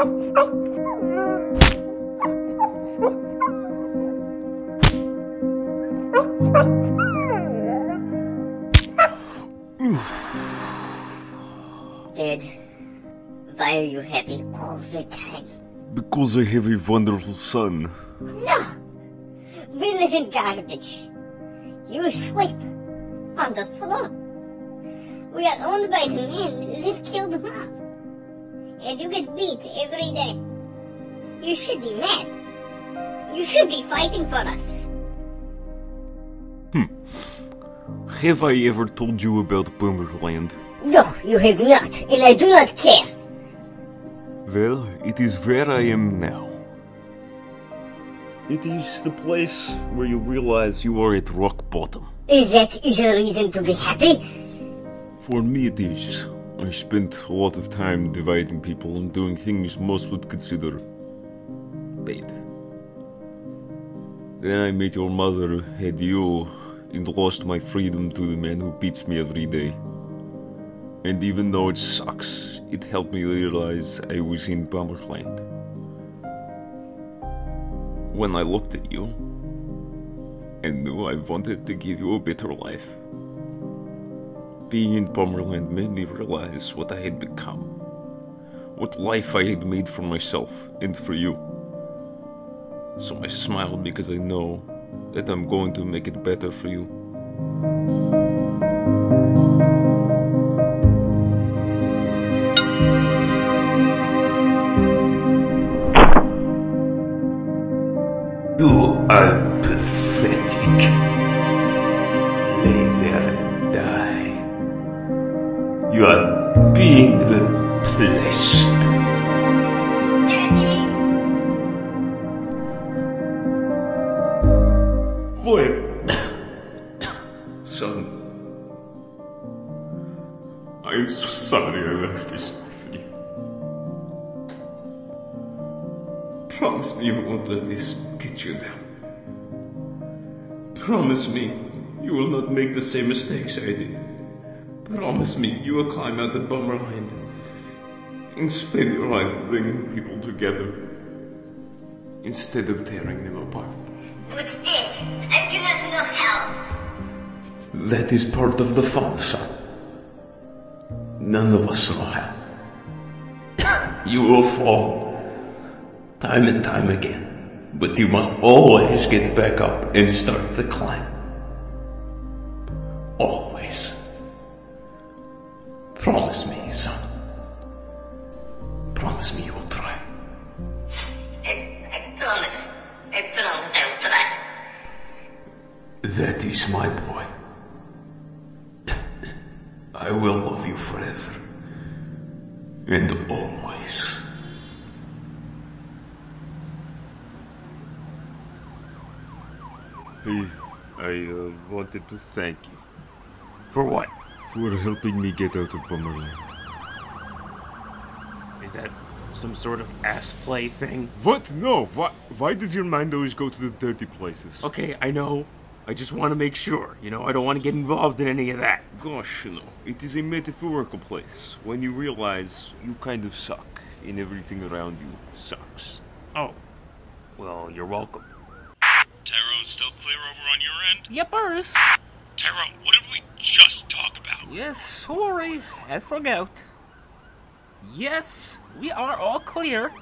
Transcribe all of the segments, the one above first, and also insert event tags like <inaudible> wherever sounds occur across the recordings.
Dad, why are you happy all the time? Because I have a wonderful son. No! We live in garbage. You sleep on the floor. We are owned by the men that killed Mom. And you get beat every day. You should be mad. You should be fighting for us. Hmm. Have I ever told you about Bummerland? No, you have not, and I do not care. Well, it is where I am now. It is the place where you realize you are at rock bottom. Is that is a reason to be happy? For me, it is. I spent a lot of time dividing people and doing things most would consider bad. Then I met your mother, had you, and lost my freedom to the man who beats me every day. And even though it sucks, it helped me realize I was in Bummerland. When I looked at you, and knew I wanted to give you a better life. Being in Bummerland made me realize what I had become. What life I had made for myself and for you. So I smiled because I know that I'm going to make it better for you. You are You are being replaced. Boy, son, I'm so sorry I left this for you. Promise me you won't let this get you down. Promise me you will not make the same mistakes I did. Promise me you will climb out the Bummerland and spend your life bringing people together instead of tearing them apart. But Dad, I do not know how. That is part of the fun, son. None of us know how. <coughs> you will fall time and time again, but you must always get back up and start the climb. Always. Promise me, son. Promise me you will try. I, I promise. I promise I will try. That is my boy. <laughs> I will love you forever. And always. Hey, I uh, wanted to thank you For what? For helping me get out of Bummerland. Is that some sort of ass play thing? What? No. Why, why does your mind always go to the dirty places? Okay, I know. I just want to make sure. You know, I don't want to get involved in any of that. Gosh, you know, it is a metaphorical place when you realize you kind of suck and everything around you sucks. Oh, well, you're welcome. Tyrone still clear over on your end? Yepers. Tyrone, what did we just talk about? Yes, sorry, I forgot. Yes, we are all clear.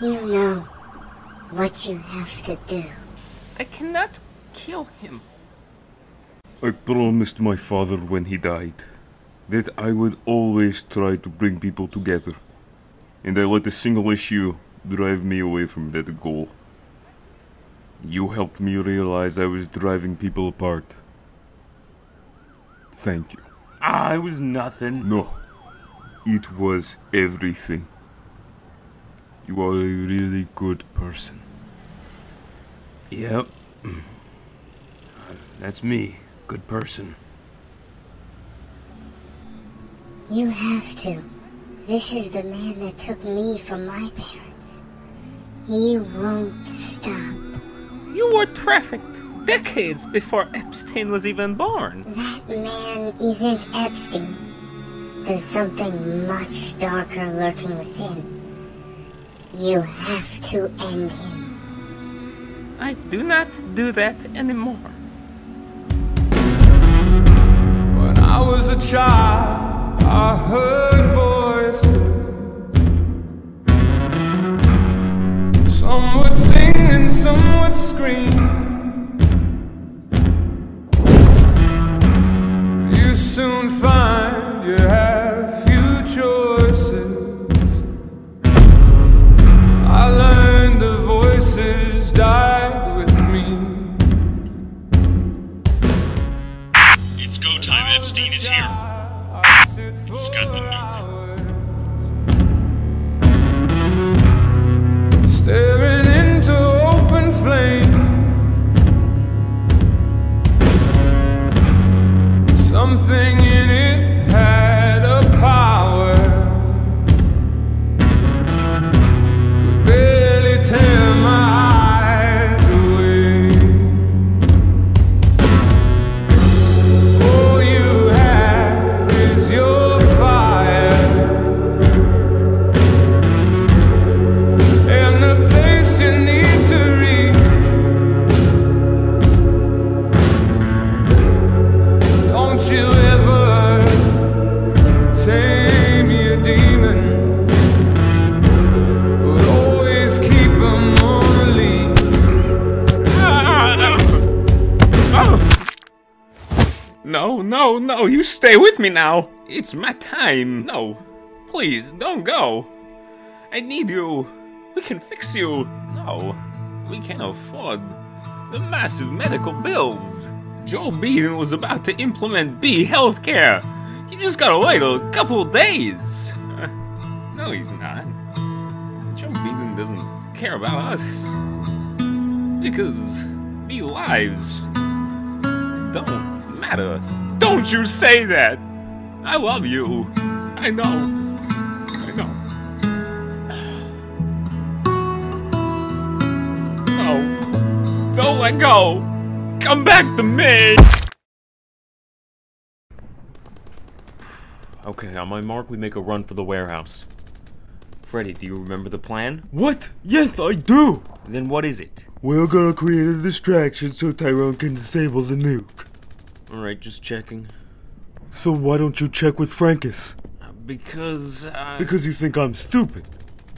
You know what you have to do. I cannot kill him. I promised my father when he died that I would always try to bring people together, and I let a single issue drive me away from that goal. You helped me realize I was driving people apart. Thank you. Ah, it was nothing. No, it was everything. You are a really good person. Yep. <clears throat> That's me. Good person. You have to. This is the man that took me from my parents. He won't stop. You were trafficked decades before Epstein was even born. That man isn't Epstein. there's something much darker lurking within. You have to end him. I do not do that anymore. When I was a child, I heard voices. Some would sing and some would scream. Soon find No, no, you stay with me now. It's my time. No, please, don't go. I need you. We can fix you. No, we can't afford the massive medical bills. Joe Biden was about to implement bee healthcare. He just gotta wait a couple days. <laughs> No, he's not. Joe Biden doesn't care about us. Because bee lives don't matter. Don't you say that! I love you. I know. I know. No. Don't let go. Come back to me. Okay, on my mark, we make a run for the warehouse. Freddy, do you remember the plan? What? Yes, I do! Then what is it? We're gonna create a distraction so Tyrone can disable the nuke. Alright, just checking. So why don't you check with Frankus? Uh, Because, uh... Because you think I'm stupid.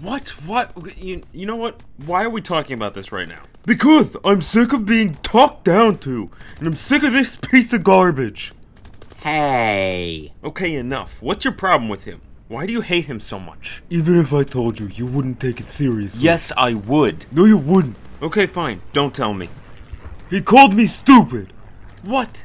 What? What? You, you know what? Why are we talking about this right now? Because I'm sick of being talked down to, and I'm sick of this piece of garbage. Hey. Okay, enough. What's your problem with him? Why do you hate him so much? Even if I told you, you wouldn't take it seriously. Yes, I would. No, you wouldn't. Okay, fine. Don't tell me. He called me stupid. What?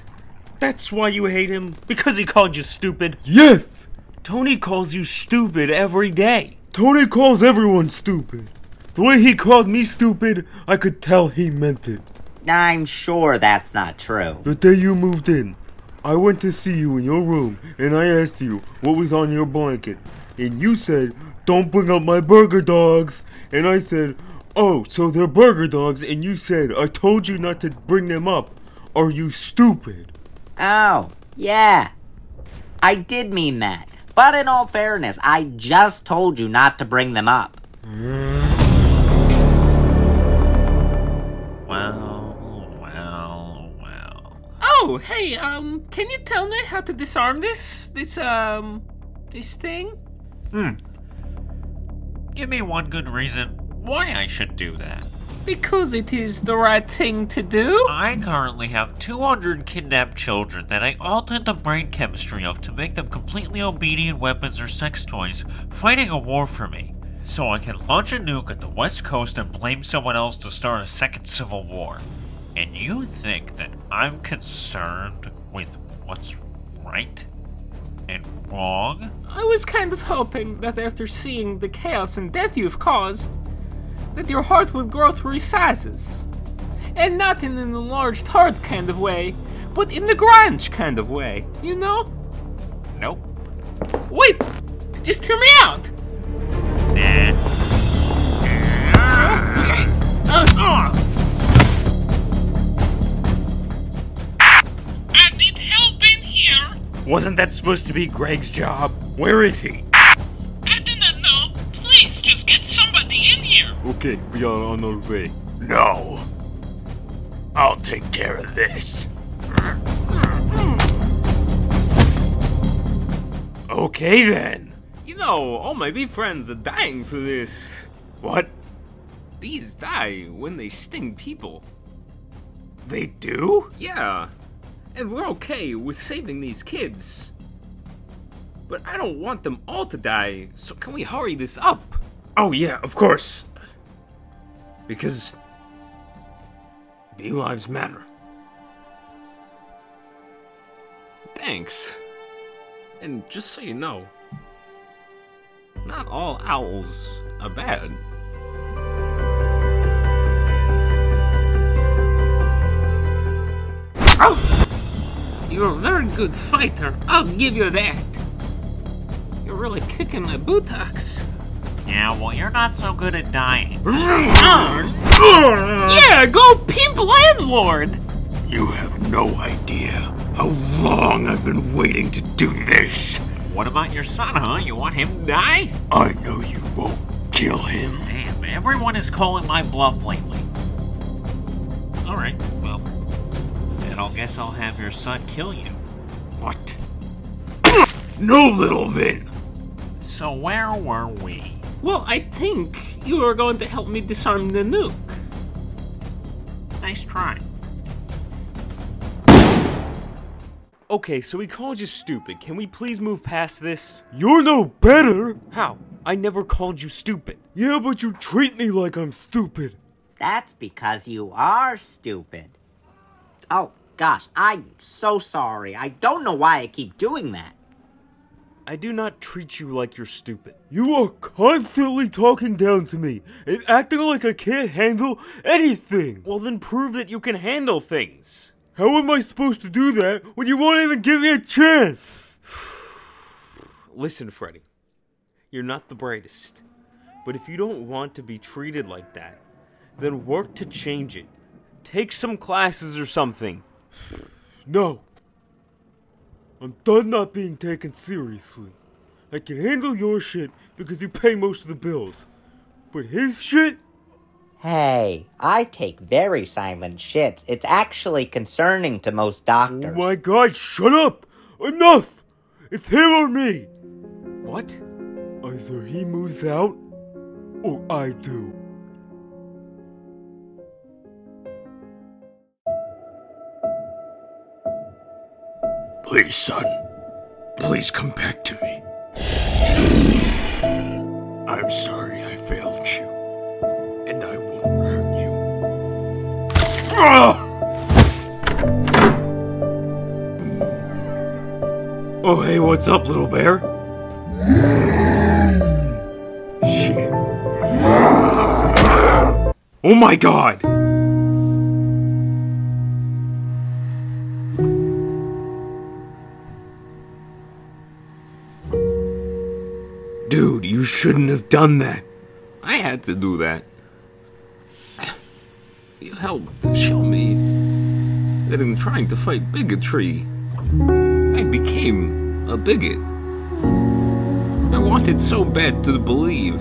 That's why you hate him? Because he called you stupid? Yes! Tony calls you stupid every day. Tony calls everyone stupid. The way he called me stupid, I could tell he meant it. I'm sure that's not true. The day you moved in, I went to see you in your room and I asked you what was on your blanket. And you said, Don't bring up my burger dogs. And I said, Oh, so they're burger dogs. And you said, I told you not to bring them up. Are you stupid? Oh, yeah. I did mean that. But in all fairness, I just told you not to bring them up. Well, well, well. Oh, hey, um, can you tell me how to disarm this, this, um, this thing? Hmm. Give me one good reason why I should do that. Because it is the right thing to do? I currently have 200 kidnapped children that I altered the brain chemistry of to make them completely obedient weapons or sex toys, fighting a war for me. So I can launch a nuke at the west coast and blame someone else to start a second civil war. And you think that I'm concerned with what's right and wrong? I was kind of hoping that after seeing the chaos and death you've caused, that your heart would grow three sizes. And not in an enlarged heart kind of way, but in the grunge kind of way, you know? Nope. Wait! Just hear me out! Nah. Uh, uh. I need help in here! Wasn't that supposed to be Greg's job? Where is he? Okay, we are on our way. No. I'll take care of this. Okay then. You know, all my bee friends are dying for this. What? Bees die when they sting people. They do? Yeah. And we're okay with saving these kids. But I don't want them all to die, so can we hurry this up? Oh, yeah, of course. Because bee lives matter. Thanks. And just so you know, not all owls are bad. Oh! You're a very good fighter, I'll give you that. You're really kicking my buttocks. Yeah, well, you're not so good at dying. <laughs> Yeah, go pimp landlord! You have no idea how long I've been waiting to do this. What about your son, huh? You want him to die? I know you won't kill him. Damn, everyone is calling my bluff lately. Alright, well, then I'll guess I'll have your son kill you. What? <coughs> No, little Vin! So where were we? Well, I think you are going to help me disarm the nuke. Nice try. Okay, so we called you stupid. Can we please move past this? You're no better! How? I never called you stupid. Yeah, but you treat me like I'm stupid. That's because you are stupid. Oh, gosh, I'm so sorry. I don't know why I keep doing that. I do not treat you like you're stupid. You are constantly talking down to me and acting like I can't handle anything. Well, then prove that you can handle things. How am I supposed to do that when you won't even give me a chance? <sighs> Listen, Freddy. You're not the brightest. But if you don't want to be treated like that, then work to change it. Take some classes or something. <sighs> No. I'm done not being taken seriously. I can handle your shit because you pay most of the bills. But his shit? Hey, I take very silent shits. It's actually concerning to most doctors. Oh my god, shut up! Enough! It's him or me! What? Either he moves out, or I do. Please, son. Please come back to me. I'm sorry I failed you. And I won't hurt you. Ah! Oh, hey, what's up, little bear? Shit. Oh my god! Shouldn't have done that. I had to do that. You helped show me that in trying to fight bigotry, I became a bigot. I wanted so bad to believe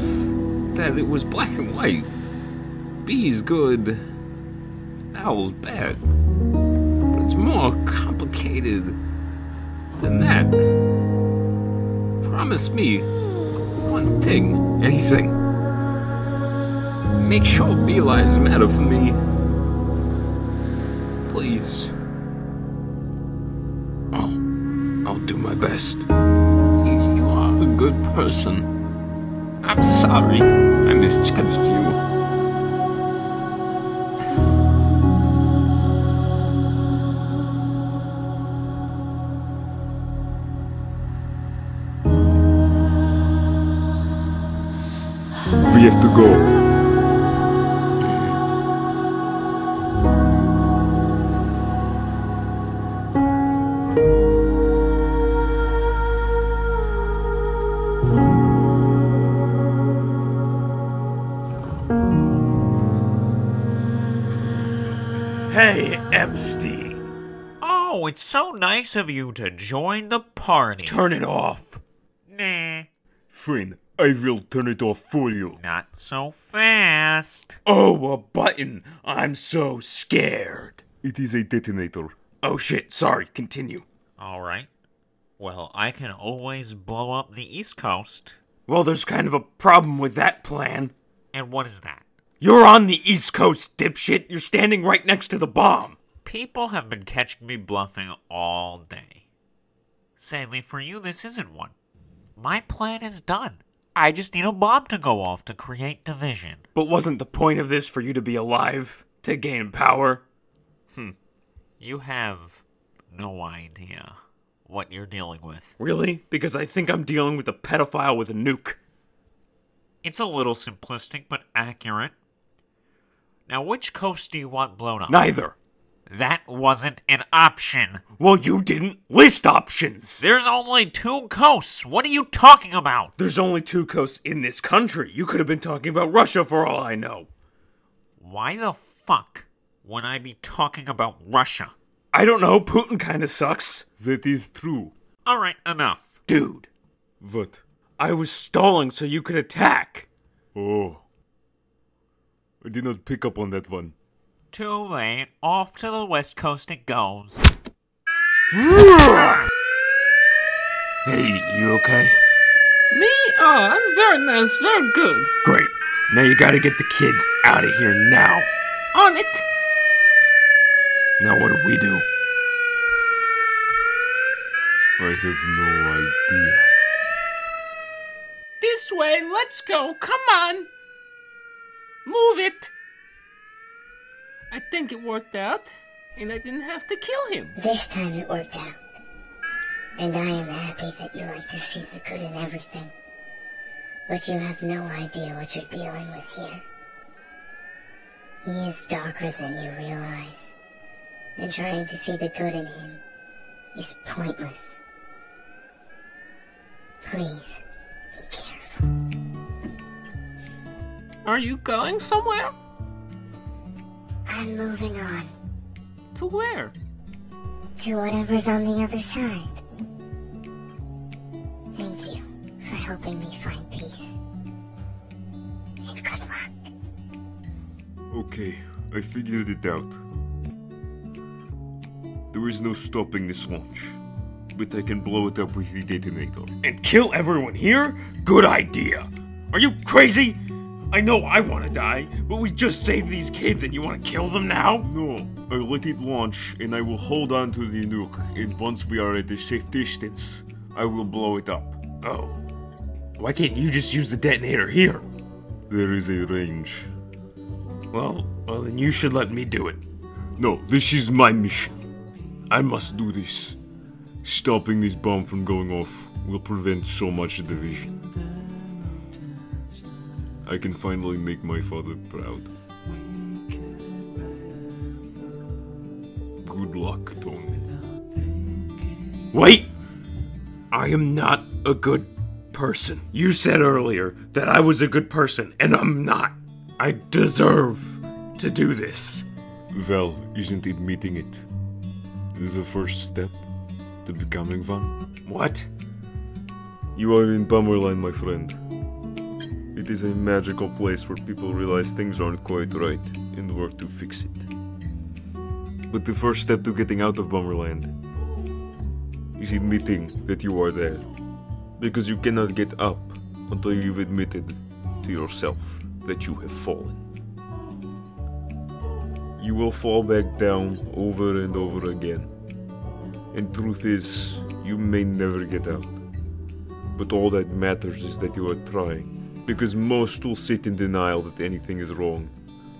that it was black and white. B's good, owl's bad. But it's more complicated than that. Promise me one thing, anything. Make sure bee lives matter for me. Please. Oh, I'll do my best. You are a good person. I'm sorry I misjudged you. Hey, Epstein. Oh, it's so nice of you to join the party. Turn it off. Nah, Friend, I will turn it off for you. Not so fast. Oh, a button. I'm so scared. It is a detonator. Oh shit, sorry, continue. Alright. Well, I can always blow up the East Coast. Well, there's kind of a problem with that plan. And what is that? You're on the East Coast, dipshit. You're standing right next to the bomb. People have been catching me bluffing all day. Sadly for you, this isn't one. My plan is done. I just need a bomb to go off to create division. But wasn't the point of this for you to be alive? To gain power? Hmm. You have no idea what you're dealing with. Really? Because I think I'm dealing with a pedophile with a nuke. It's a little simplistic, but accurate. Now, which coast do you want blown up? Neither. That wasn't an option. Well, you didn't list options. There's only two coasts. What are you talking about? There's only two coasts in this country. You could have been talking about Russia for all I know. Why the fuck would I be talking about Russia? I don't know. Putin kinda sucks. That is true. Alright, enough. Dude, What? I was stalling so you could attack. Oh. I did not pick up on that one. Too late. Off to the west coast it goes. Hey, you okay? Me? Oh, I'm very nice, very good. Great. Now you gotta get the kids out of here now. On it. Now what do we do? I have no idea. This way, let's go. Come on. Move it. I think it worked out, and I didn't have to kill him. This time it worked out. And I am happy that you like to see the good in everything. But you have no idea what you're dealing with here. He is darker than you realize. And trying to see the good in him is pointless. Please, be careful. Are you going somewhere? I'm moving on To where? to whatever's on the other side. Thank you for helping me find peace. And good luck. Okay, I figured it out. There is no stopping this launch, but I can blow it up with the detonator. And kill everyone here? Good idea. Are you crazy? I know I want to die, but we just saved these kids and you want to kill them now? No, I let it launch and I will hold on to the nuke, and once we are at a safe distance, I will blow it up. Oh. Why can't you just use the detonator here? There is a range. Well, well then you should let me do it. No, this is my mission. I must do this. Stopping this bomb from going off will prevent so much division. I can finally make my father proud. Good luck, Tony. Wait! I am not a good person. You said earlier that I was a good person, and I'm not. I deserve to do this. Well, isn't admitting it the first step to becoming one? What? You are in Bummerland, my friend. It is a magical place where people realize things aren't quite right and work to fix it. But the first step to getting out of Bummerland is admitting that you are there. Because you cannot get up until you've admitted to yourself that you have fallen. You will fall back down over and over again. And truth is, you may never get out. But all that matters is that you are trying. Because most will sit in denial that anything is wrong,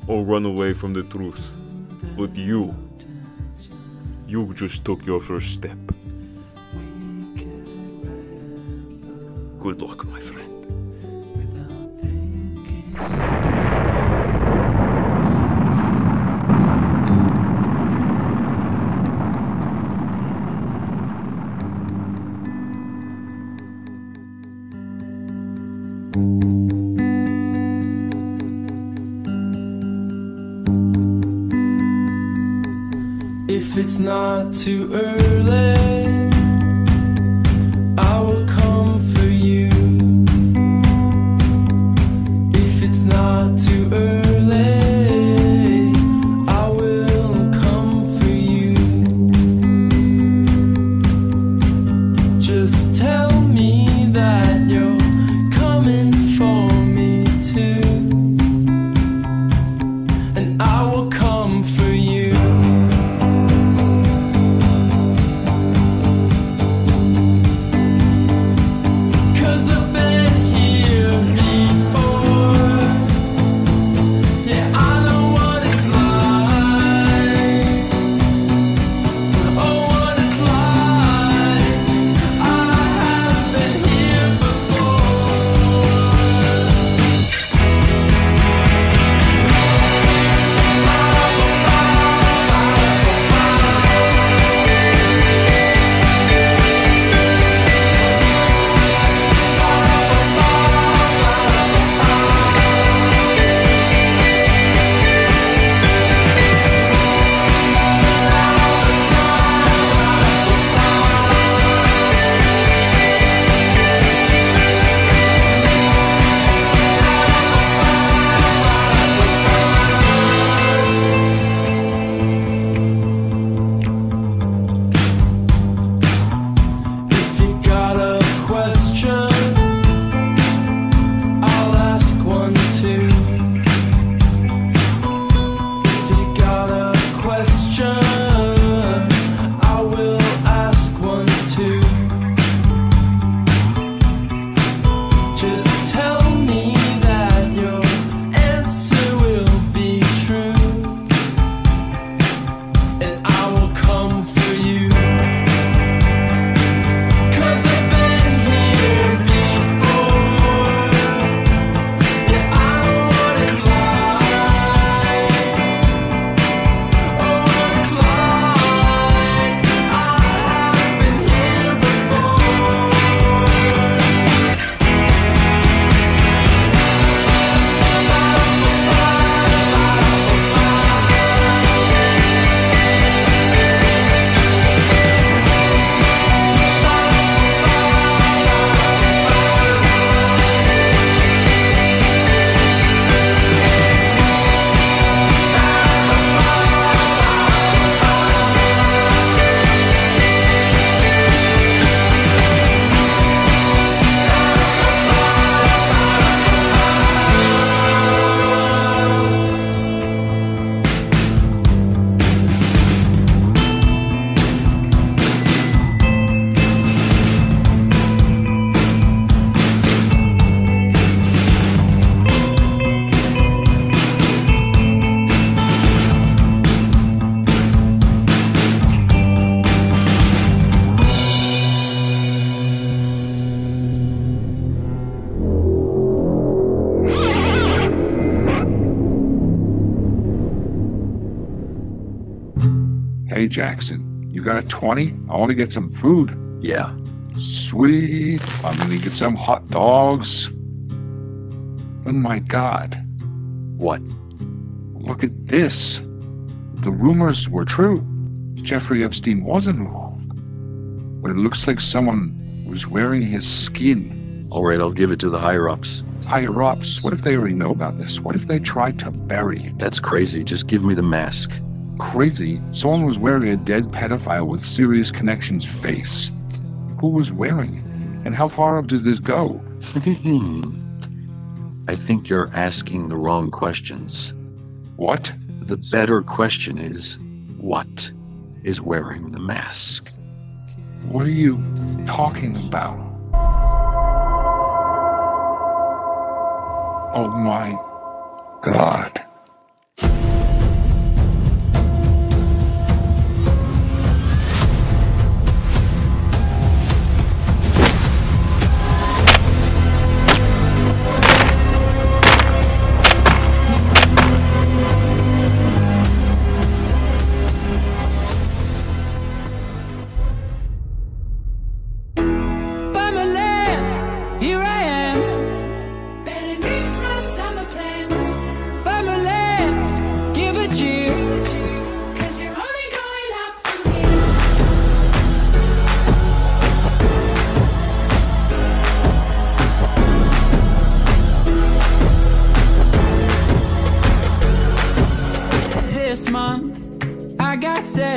or run away from the truth. But you, you just took your first step. Good luck, my friend. If it's not too early, Jackson, you got a 20? I want to get some food. Yeah. Sweet. I'm gonna get some hot dogs. Oh my god. What? Look at this. The rumors were true. Jeffrey Epstein was involved. But it looks like someone was wearing his skin. All right, I'll give it to the higher ups. Higher ups, what if they already know about this? What if they tried to bury it? That's crazy. Just give me the mask. Crazy. Someone was wearing a dead pedophile with serious connections face. Who was wearing it? And how far up does this go? <laughs> I think you're asking the wrong questions. What? The better question is what is wearing the mask? What are you talking about? Oh my god.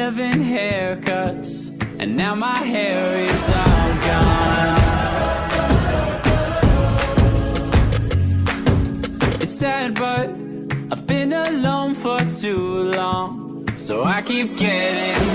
Seven haircuts. And now my hair is all gone. It's sad, but I've been alone for too long. So I keep getting.